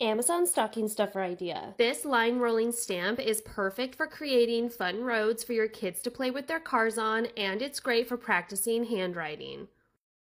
Amazon stocking stuffer idea. This line rolling stamp is perfect for creating fun roads for your kids to play with their cars on, and it's great for practicing handwriting.